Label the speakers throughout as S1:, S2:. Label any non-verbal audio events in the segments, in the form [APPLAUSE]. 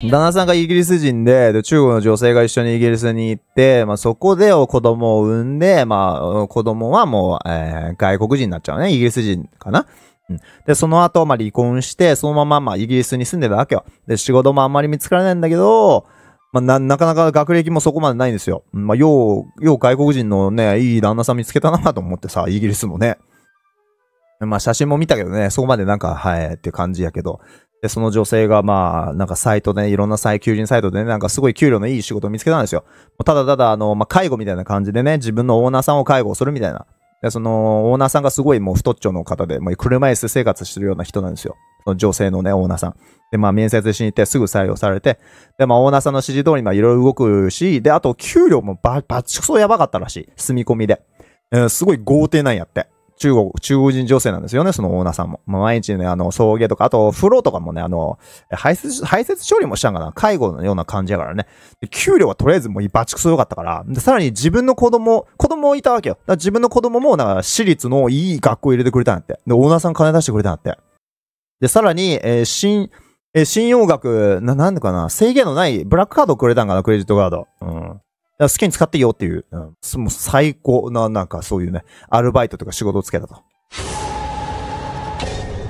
S1: 旦那さんがイギリス人で、で、中国の女性が一緒にイギリスに行って、まあ、そこで子供を産んで、まあ、子供はもう、えー外国人になっちゃうね。イギリス人かな。うん。で、その後、まあ、離婚して、そのまま、まあ、イギリスに住んでたわけよ。で、仕事もあんまり見つからないんだけど、まあ、な、なかなか学歴もそこまでないんですよ。まあ、よう、よう外国人のね、いい旦那さん見つけたなと思ってさ、イギリスもね。まあ、写真も見たけどね、そこまでなんか、はい、って感じやけど。で、その女性がまあ、なんかサイトで、いろんな再求人サイトでね、なんかすごい給料のいい仕事を見つけたんですよ。ただただ、あの、まあ、介護みたいな感じでね、自分のオーナーさんを介護するみたいな。で、その、オーナーさんがすごいもう太っちょの方で、もう車椅子生活してるような人なんですよ。その女性のね、オーナーさん。で、まあ、面接しに行ってすぐ採用されて、で、まあ、オーナーさんの指示通り、まあ、いろいろ動くし、で、あと、給料もば、ばっちくそやばかったらしい。住み込みで。えーすごい豪邸なんやって。中国、中国人女性なんですよね、そのオーナーさんも。まあ、毎日ね、あの、送迎とか、あと、風呂とかもね、あの、排泄、排泄処理もしたんかな？介護のような感じやからね。給料はとりあえずもうバチクソ良かったから。で、さらに自分の子供、子供いたわけよ。だ自分の子供も、なんか、私立のいい学校入れてくれたんやって。で、オーナーさん金出してくれたんやって。で、さらに、えー新、えー信用額、な、なんだかな、制限のないブラックカードくれたんかな、クレジットカード。うん。好きに使っていいよっていう、うん、もう最高な、なんかそういうね、アルバイトとか仕事をつけたと。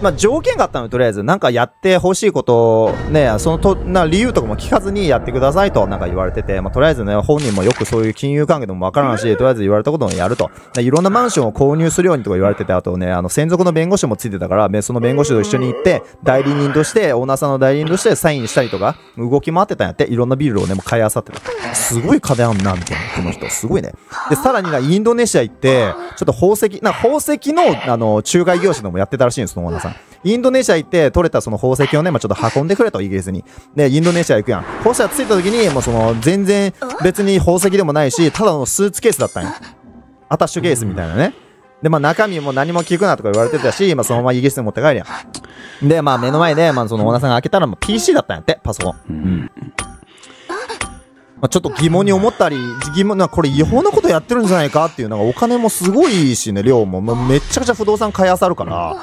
S1: まあ、条件があったのよとりあえず。なんかやってほしいことを、ね、そのと、な、理由とかも聞かずにやってくださいと、なんか言われてて、まあ、とりあえずね、本人もよくそういう金融関係でもわからんし、とりあえず言われたことをやると。いろんなマンションを購入するようにとか言われてて、あとね、あの、専属の弁護士もついてたから、その弁護士と一緒に行って、代理人として、オーナーさんの代理人としてサインしたりとか、動き回ってたんやって、いろんなビールをね、もう買い漁ってた。すごい金あんな、みたいな、この人。すごいね。で、さらにな、インドネシア行って、ちょっと宝石、な、宝石の、あの、仲介業者でもやってたらしいんです、そのオーナーさん。インドネシア行って取れたその宝石をね、まあ、ちょっと運んでくれと、イギリスに。で、インドネシア行くやん。宝石が着いた時に、もうその、全然別に宝石でもないし、ただのスーツケースだったんや。アタッシュケースみたいなね。で、まあ中身も何も聞くなとか言われてたし、まあそのままイギリスに持って帰るやん。で、まあ目の前で、まあそのオーナーさんが開けたら、まあ PC だったんやって、パソコン。うん。まあ、ちょっと疑問に思ったり、疑問な、これ違法なことやってるんじゃないかっていう、なんかお金もすごいしね、量も、まあ、めっちゃくちゃ不動産買い漁るから、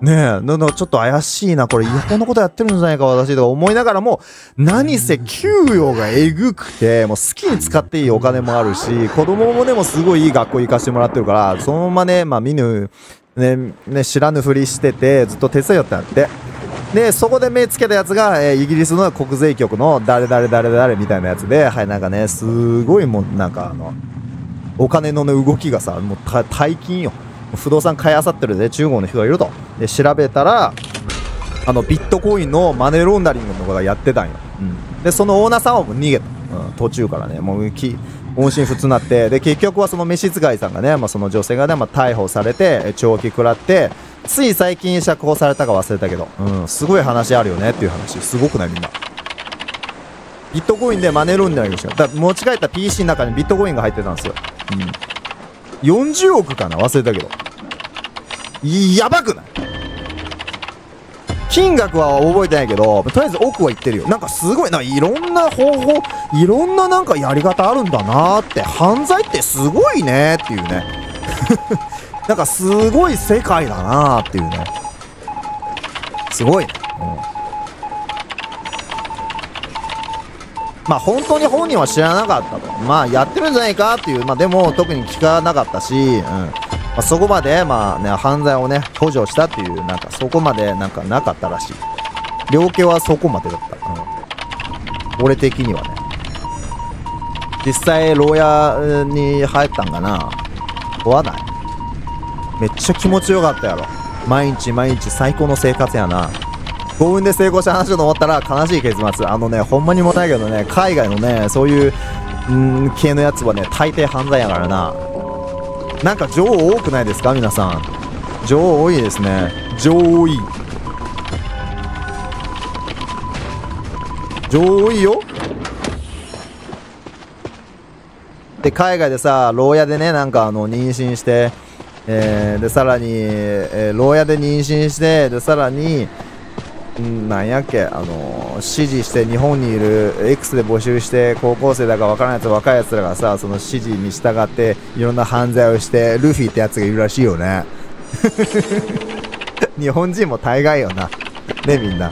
S1: ねえ、ななちょっと怪しいな、これ違法なことやってるんじゃないか、私とか思いながらも、何せ給与がえぐくて、もう好きに使っていいお金もあるし、子供もでもすごいいい学校行かしてもらってるから、そのままね、まあ見ぬ、ね、ね、知らぬふりしてて、ずっと手伝いやったんやって。で、そこで目つけたやつが、えーイギリスの国税局の誰々誰々みたいなやつで、はい、なんかね、すごいもう、なんかあの、お金のね、動きがさ、もう大金よ。不動産買い漁ってるで、中国の人がいると。で、調べたら、あの、ビットコインのマネーロンダリングのことがやってたんよ。うん。で、そのオーナーさんはもう逃げた。うん、途中からね、もうき、音信不通になって、で、結局はその召使いさんがね、まあ、その女性がね、まあ、逮捕されて、え懲役食らって、つい最近釈放されたか忘れたけど、うん、すごい話あるよねっていう話。すごくないみんな。ビットコインでマネーロンダリングしよう。だ持ち帰った PC の中にビットコインが入ってたんですよ。うん。40億かな忘れたけど。やばくない？金額は覚えてないけど、とりあえず億は言ってるよ。なんかすごいな、いろんな方法、いろんななんかやり方あるんだなーって、犯罪ってすごいねっていうね。[LAUGHS] なんかすごい世界だなーっていうね。すごいね。うん。まあ本当に本人は知らなかったと。まあやってるんじゃないかっていう、まあでも特に聞かなかったし、うん。まあ、そこまで、まあね、犯罪をね、補助したっていう、なんかそこまでなんかなかったらしい。量刑はそこまでだった。うん。俺的にはね。実際、牢屋に入ったんかな問わないめっちゃ気持ちよかったやろ。毎日毎日最高の生活やな。幸運で成功した話だと思ったら悲しい結末。あのね、ほんまにもないけどね、海外のね、そういう、ん系のやつはね、大抵犯罪やからな。なんか女王多くないですか皆さん。女王多いですね。女王多い。女王多いよ。で、海外でさ、牢屋でね、なんかあの、妊娠して、えーで、さらに、えー牢屋で妊娠して、で、さらに、なんやっけ、あの指示して日本にいる X で募集して高校生だかわからないやつ若いやつらがさその指示に従っていろんな犯罪をしてルフィってやつがいるらしいよね [LAUGHS] 日本人も大概よなねみんな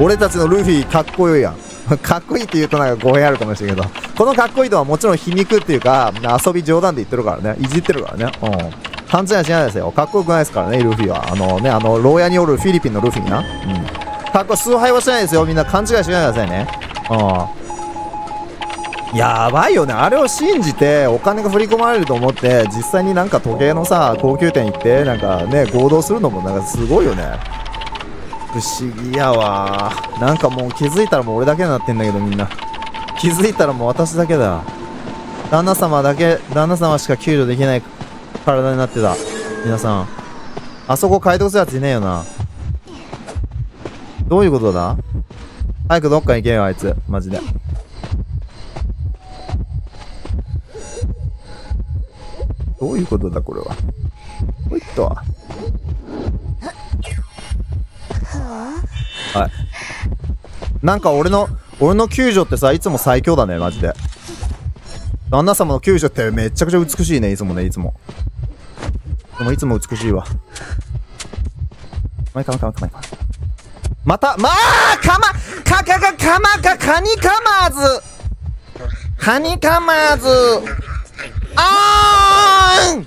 S1: 俺たちのルフィかっこいいやん。[LAUGHS] かっこいいって言うとなんか語弊あるかもしれんけど、このかっこいいのはもちろん皮肉っていうか、遊び冗談で言ってるからね。いじってるからね。うん。勘違いしないですよ。かっこよくないですからね、ルフィは。あのね、あの、牢屋におるフィリピンのルフィな。うん。かっこ、崇拝はしないですよ。みんな勘違いしないでくださいね。うん。やばいよね。あれを信じて、お金が振り込まれると思って、実際になんか時計のさ、高級店行って、なんかね、合同するのもなんかすごいよね。不思議やわなんかもう気づいたらもう俺だけになってんだけどみんな気づいたらもう私だけだ旦那様だけ旦那様しか救助できない体になってた。皆さん。あそこ解読するやついねえよな。どういうことだ？早くどっか行けよあいつ。マジで。どういうことだこれは？ほいっとは？い。なんか俺の、俺の救助ってさ、いつも最強だね、マジで。旦那様の救助ってめちゃくちゃ美しいね、いつもね、いつも。でもいつも美しいわ。まいかまかまかまかまた、まあかま、かかかかまか、かにかまずかにかまずあーん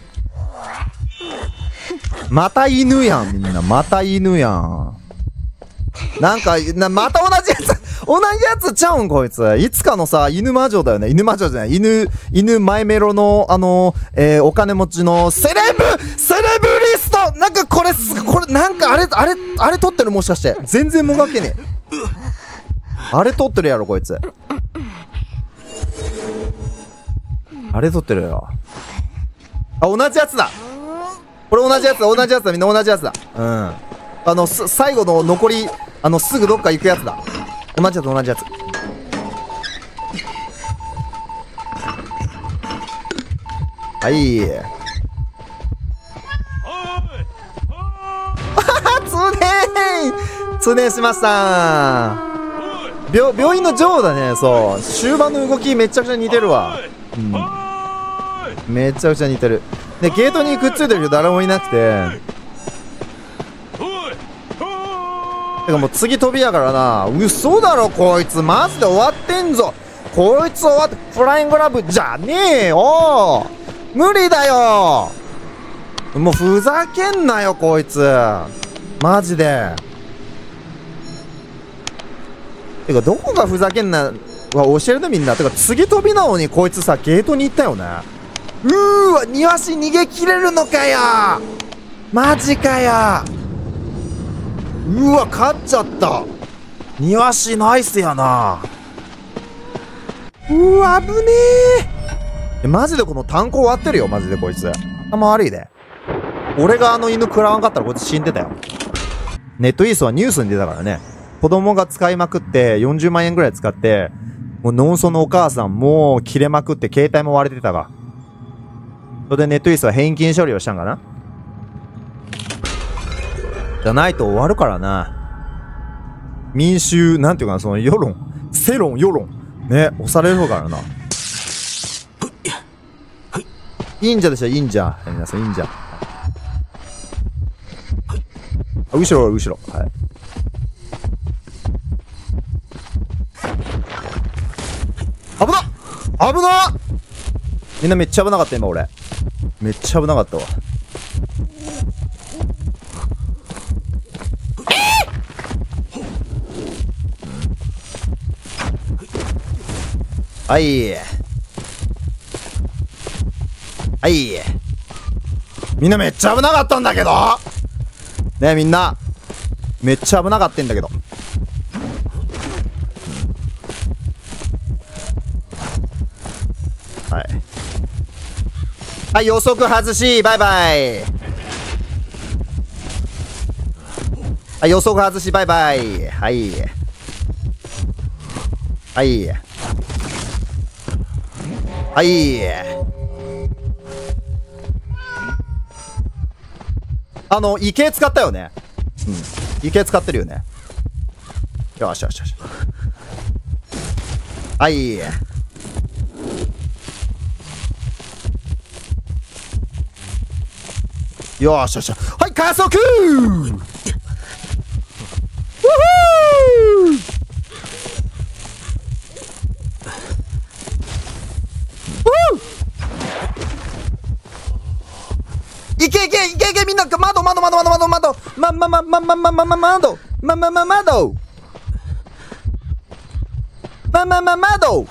S1: また犬やん、みんな。また犬やん。なんか、な、また同じやつ、同じやつちゃうん？こいつ。いつかのさ、犬魔女だよね。犬魔女じゃない。犬、犬マイメロの、あの、えー、お金持ちの、セレブセレブリストなんかこれす、これ、なんかあれ、あれ、あれ撮ってる？もしかして。全然もがけねえ。あれ撮ってるやろ、こいつ。あれ撮ってるよ。あ、同じやつだこれ同じやつだ、同じやつだ、みんな同じやつだ。うん。あの、す、最後の残り、あの、すぐどっか行くやつだ。同じやつ、同じやつ。はい。通電通電しました病、病院の女王だね、そう。終盤の動きめちゃくちゃ似てるわ。うん。めちゃくちゃ似てる。で、ゲートにくっついてる人誰もいなくて、てかもう次飛びやからな。嘘だろ、こいつ。マジで終わってんぞ。こいつ終わって、フライングラブじゃねえよ。無理だよ。もうふざけんなよ、こいつ。マジで。てか、どこがふざけんな、は教えるね、みんな。てか、次飛びなのにこいつさ、ゲートに行ったよね。うーわ、庭師逃げ切れるのかよマジかようわ勝っちゃった。庭師ナイスやな。うわ危ねえ。マジでこの炭鉱割ってるよマジでこいつ。頭悪いで。俺があの犬食らわんかったらこいつ死んでたよ。ネットイースはニュースに出たからね。子供が使いまくって40万円ぐらい使ってもうノンソのお母さんもう切れまくって携帯も割れてたが。それでネットイースは返金処理をしたんかな。じゃないと終わるからな。民衆、なんていうかな、その世論、世論、世論、ね、押されるからな。忍者でしょ、忍者。皆さん、忍者。後ろ、後ろ。はい。危な危なみんなめっちゃ危なかった、今俺。めっちゃ危なかったわ。はい。はい。みんなめっちゃ危なかったんだけどねえみんな。めっちゃ危なかったんだけど。はい。はい、予測外し、バイバイ。はい、予測外し、バイバイ。はい。はい。はい。あの、池使ったよね。うん。池使ってるよね。よしよしよし。はい。よしよし。はい、加速ー窓ま、ま、ま、ま、ま、ま、ま、ま、窓。ま、ま、ま、窓。ま、ま、ま、窓。うふ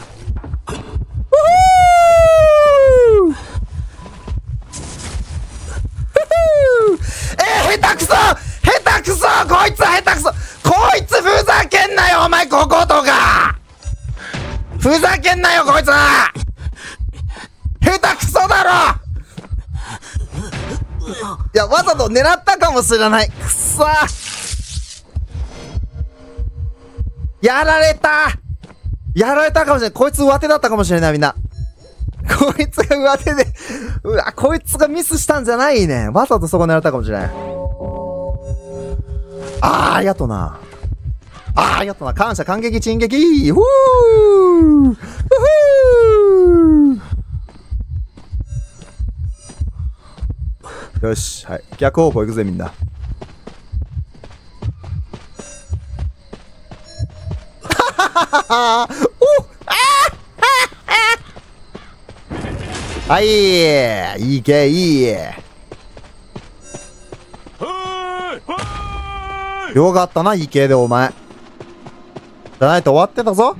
S1: ー。えー、下手くそ下手くそこいつは下手くそこいつふざけんなよお前こことか。ふざけんなよこいつ下いや、わざと狙ったかもしれない。くっさやられたやられたかもしれない。こいつ上手だったかもしれない、みんな。こいつが上手で、うわ、こいつがミスしたんじゃないね。わざとそこ狙ったかもしれない。あー、ありがとな。あー、ありがとな。感謝、感激、沈撃。ふーふーよし、はい。逆方向行くぜ、みんな。[LAUGHS] おはい、いいけ、いい。よかったな、いいけで、お前。じゃないと終わってたぞ。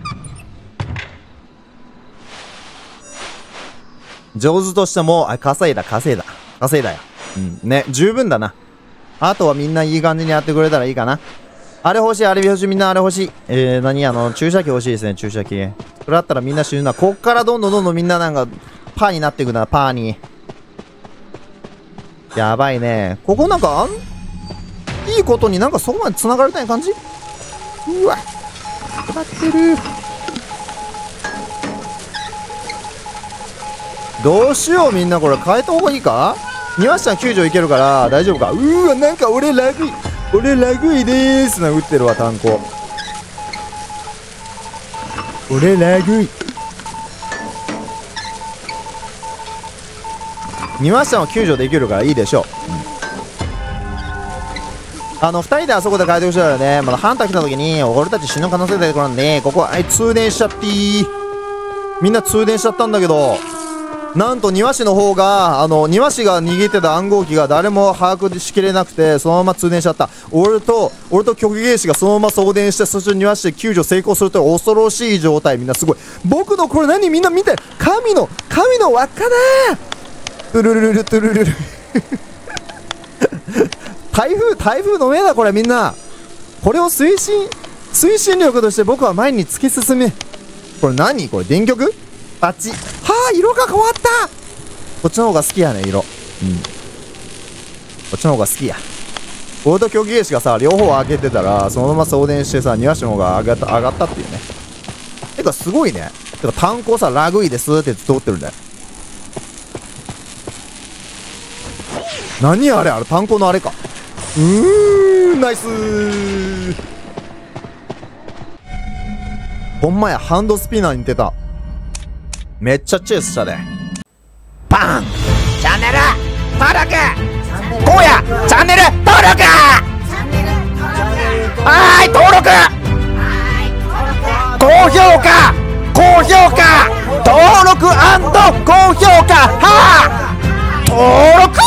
S1: 上手としても、あ、稼いだ、稼いだ。稼いだよ。うん。ね、十分だな。あとはみんないい感じにやってくれたらいいかな。あれ欲しい、あれ欲しい、みんなあれ欲しい。えー、何あの、注射器欲しいですね、注射器。それだったらみんな死ぬな。こっからどんどんどんどんみんななんか、パーになっていくな、パーに。やばいね。ここなんか、あん、いいことになんかそこまで繋がれたい感じ？うわ。なってる。どうしようみんなこれ変えた方がいいか？庭師ちゃん救助いけるから大丈夫か？うーわなんか俺ラグい俺ラグいでーす。な打ってるわ炭鉱俺ラグい。庭師ちゃんは救助できるからいいでしょう、うん、あの2人であそこで変えてほしいよね。まだハンター来た時に俺たち死ぬ可能性出てくるんでここはい通電しちゃっていい。みんな通電しちゃったんだけど。なんと庭師の方が、あの、庭師が握ってた暗号機が誰も把握しきれなくて、そのまま通電しちゃった。俺と、俺と極芸師がそのまま送電して、そして庭師で救助成功するという恐ろしい状態。みんなすごい。僕のこれ何みんな見て神の、神の輪っかだトゥルルルルトゥルルル台風、台風の目だこれみんな。これを推進、推進力として僕は前に突き進め。これ何？これ電極？バチ。はあ、色が変わったこっちの方が好きやね、色。うん。こっちの方が好きや。俺と競技兵士がさ、両方開けてたら、そのまま送電してさ、庭師の方が上がった、上がったっていうね。てか、すごいね。てか、炭鉱さ、ラグいですって通ってるんだよ。何あれ？あれ、炭鉱のあれか。うーん、ナイスー。ほんまや、ハンドスピナーに似てた。めっちゃチェイスしたで。パン！チャンネル登録！荒野チャンネル登録！はい登録！高評価！高評価！登録高評価！はあ！登録！